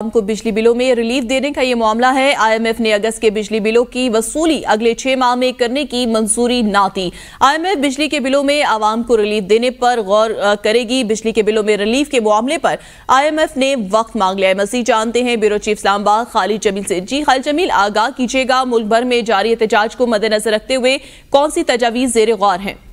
को बिजली बिलों में रिलीफ देने का ये मामला है। आईएमएफ ने अगस्त के बिजली बिलों की वसूली अगले छह माह में करने की मंजूरी ना दी। आईएमएफ बिजली के बिलों में आवाम को रिलीफ देने पर गौर करेगी। बिजली के बिलों में रिलीफ के मामले पर आईएमएफ ने वक्त मांग लिया है। मसीह जानते हैं, ब्यूरो चीफ इस्लामाबाद खालिद जमील से। जी खालिद जमील, आगाह कीजिएगा। मुल्क भर में जारी एहतजाज को मद्देनजर रखते हुए कौन सी तजावीज जेर गौर हैं?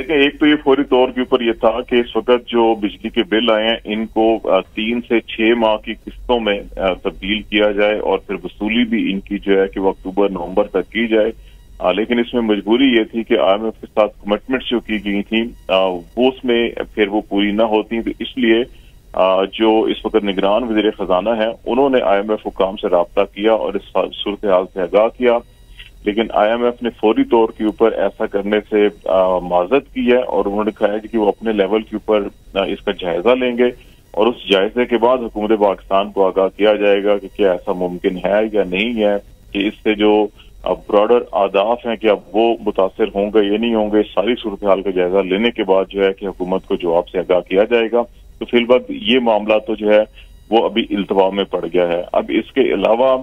देखिए, एक तो ये फौरी तौर के ऊपर ये था कि इस वक्त जो बिजली के बिल आए हैं, इनको तीन से छह माह की किस्तों में तब्दील किया जाए और फिर वसूली भी इनकी जो है कि वो अक्टूबर, नवंबर तक की जाए। लेकिन इसमें मजबूरी ये थी कि आईएमएफ के साथ कमिटमेंट्स जो की गई थी वो उसमें फिर वो पूरी ना होती। तो इसलिए जो इस वक्त निगरान वज़ीर खजाना है, उन्होंने आई एम आईएमएफ हुकाम से रबता किया और इस सूरत हाल से आगाह किया। लेकिन आईएमएफ ने फौरी तौर के ऊपर ऐसा करने से माजत की है और उन्होंने कहा है कि वो अपने लेवल के ऊपर इसका जायजा लेंगे और उस जायजे के बाद हुकूमत पाकिस्तान को आगाह किया जाएगा कि क्या ऐसा मुमकिन है या नहीं है कि इससे जो ब्रॉडर आदाफ हैं कि अब वो मुतासर होंगे या नहीं होंगे, सारी सूरत हाल का जायजा लेने के बाद जो है कि हुकूमत को जवाब से आगाह किया जाएगा। तो फ़िलहाल ये मामला तो जो है, वो अभी इल्तवा में पड़ गया है। अब इसके अलावा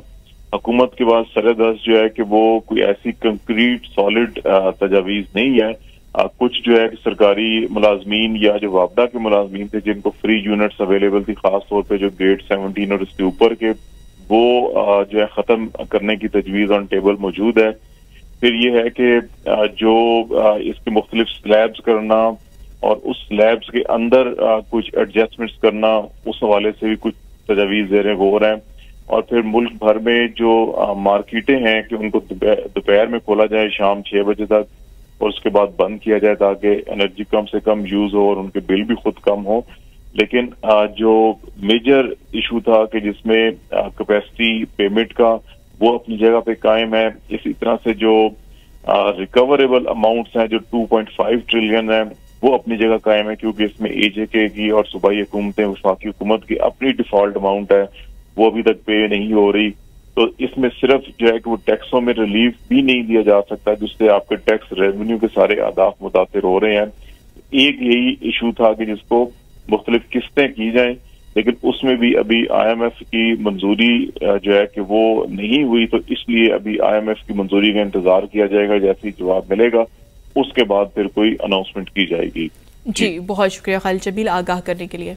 हुकूमत के पास सरदस्त जो है कि वो कोई ऐसी कंक्रीट सॉलिड तजावीज नहीं है। आ, कुछ जो है कि सरकारी मुलाजमीन या जो वापदा के मुलाजमीन थे जिनको फ्री यूनिट्स अवेलेबल थी खास तौर पे जो ग्रेड सेवनटीन और उसके ऊपर के वो आ, जो है खत्म करने की तजवीज ऑन टेबल मौजूद है। फिर ये है कि जो इसके मुख्तलिफ़ स्लैब्स करना और उस स्लैब्स के अंदर कुछ एडजस्टमेंट्स करना उस हवाले से भी कुछ तजावीज वो रहे हैं। और फिर मुल्क भर में जो मार्केटें हैं कि उनको दोपहर में खोला जाए, शाम छह बजे तक, और उसके बाद बंद किया जाए ताकि एनर्जी कम से कम यूज़ हो और उनके बिल भी खुद कम हो। लेकिन जो मेजर इशू था कि जिसमें कैपेसिटी पेमेंट का, वो अपनी जगह पे कायम है। इसी तरह से जो रिकवरेबल अमाउंट्स हैं, जो 2.5 ट्रिलियन है, वो अपनी जगह कायम है, क्योंकि इसमें एजेके की और सूबाई हुकूमतें, वफाकी हुकूमत की अपनी डिफ़ॉल्ट अमाउंट है। वो अभी तक पे नहीं हो रही। तो इसमें सिर्फ़ जो है कि वो टैक्सों में रिलीफ भी नहीं दिया जा सकता, जिससे आपके टैक्स रेवेन्यू के सारे आदाफ मुतासर हो रहे हैं। एक यही इशू था कि जिसको मुख्तलिफ़ किस्तें की जाए, लेकिन उसमें भी अभी आईएमएफ की मंजूरी जो है कि वो नहीं हुई तो इसलिए अभी आईएमएफ की मंजूरी का इंतज़ार किया जाएगा, जैसे ही जवाब मिलेगा। उसके बाद फिर कोई अनाउंसमेंट की जाएगी। जी, बहुत शुक्रिया खालिद जबील आगाह करने के लिए।